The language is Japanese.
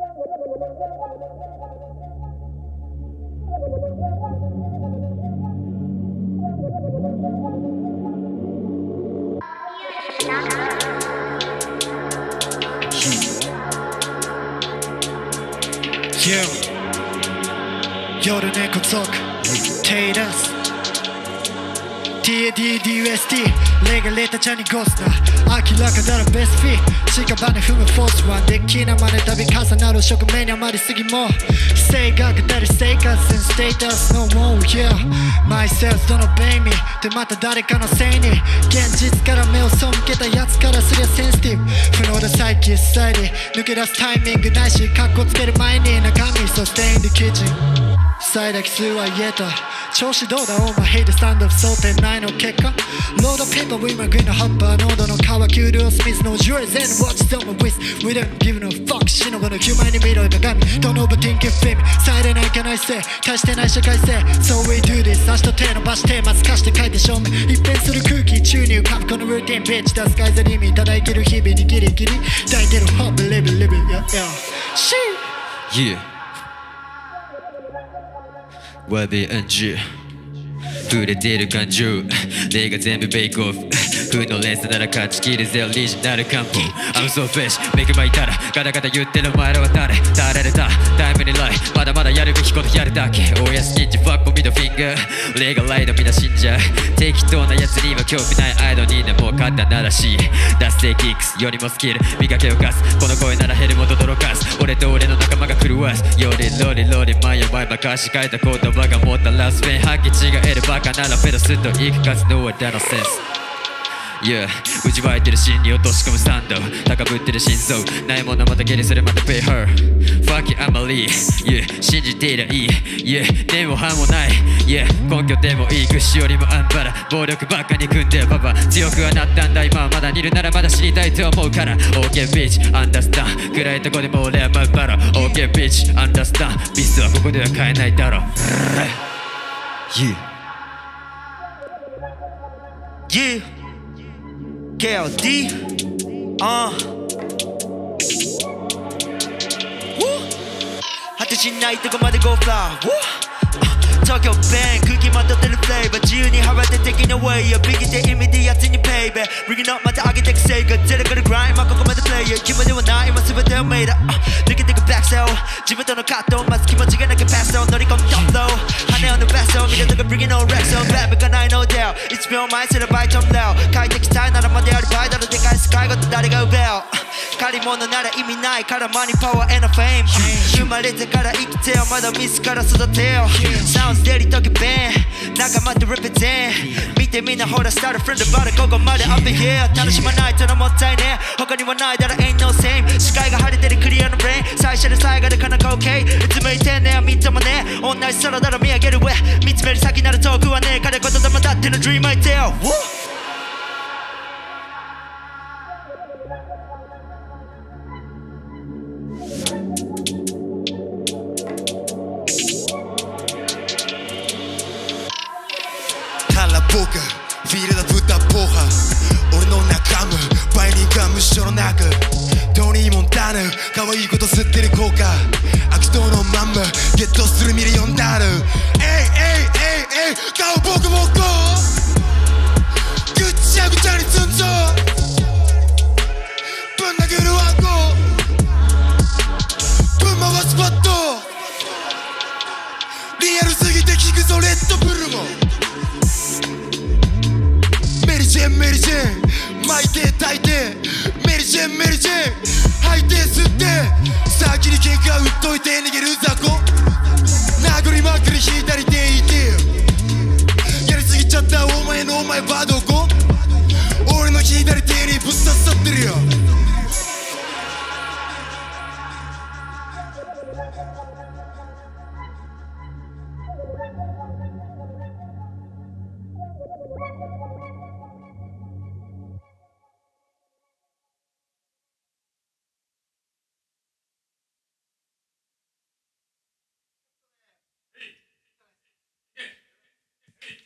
You 夜猫族テイラス TADDUST レガレタチャにゴースな明らかだろベストフィー屍踏むフォースワンデッキな真似度重なる宿命に余りすぎも性格たり生活 and ステータス No more yeah myself don't obey me. でまた誰かのせいに現実から目を背けたやつからすりゃセンシティブ不能だ再起スタイル抜け出すタイミングないしカッコつける前に中身 So stay in the kitchen. 最大奇数は言えた調子どうだ？お前ヘイでスタンド争点ないの？結果？ロードペーパーウィマグリーンの葉っぱ喉の皮キュールスミスのジュエルゼンウォッチドームウィス We don't give no fuck 死の後のヒューマンに見ろ鏡 Don't overthink it fame されないかないせ貸してない社会性。So we do this 足と手伸ばしてまず貸して書いて正面一変する空気注入カプコのルーティンビッチ出す改ざに見ただ生きる日々にギリギリ抱いてるホップリブリブ Yeah. Yeah Shit Yeah YBNG 触れてる感情例が全部ベイクオフ負の連鎖なら勝ち切るぜオリジナル漢方 I'm so fresh めぐまいたらガタガタ言ってるお前らは誰。誰れたタイムにライまだまだやるべきことやるだけ。大屋敷地ファッコミドフィンガー例がライドみんな信者適当な奴には興味ないアイドルにでも勝ったならしい。脱性キックスよりもスキル。磨けをかす。この声なら減るもとどろかす。俺と俺の仲間が狂わす。よりロリロリ前前任し書いた言葉がもたらすペン。吐き違えるバカならフェロスと行く。活動はダのセンス。Yeah. 打ち湧いてる芯に落とし込むサンド。高ぶってる心臓。ないものまた気にするまた pay her. Fuck it I'm a lead Yeah. 信じていりゃいい。Yeah. でも歯もない。Yeah. 根拠でもいい。串よりもアンバラ。暴力ばっかに組んでパパ。強くはなったんだ。今はまだ似るならまだ知りたいと思うから。OK bitch understand. 暗いとこでも俺はマッバラ OK bitch understand. ミスはここでは買えないだろ。Yeah. Yeah, KLD, uh. Woo! 果てしないとこまで Go fly, Woo! 東京弁空気まとってるフレーバー自由に羽ばて的な way よビギで意味でやつにペイベ Bring it up また上げてくせいがゼロからグラインまあここまでプレイヤー決まではない今全てをメイド抜けてくバックセル自分との葛藤まず気持ちがなきゃパスを乗り込むトップロー羽を伸ばすを見るとか Bring it on Rex on bad 向かない no doubt 1秒前すればいトムダウ快適たいならまである場合だろでかいスカイごと誰が奪う借り物なら意味ない。からマニパワー and fame 生まれてから生きてよ。まだミスから育てよ Sounds dirty とけ弁仲間と represent 見てみんなほら start a friend about it ここまで up in here 楽しまないとのもったいね。他にはないだろ ain't no same 視界が晴れてるクリアのブレイン最初で最後でかなか OK いつもいてんね。みっともね。同じ空だろ見上げる上。見つめる先なら遠くはね。え彼言霊だっての dream I tell Woo! タラボカフィールド豚ポーハー俺の仲間売人が無償の中トニー・モンタナ可愛いこと吸ってる効果悪党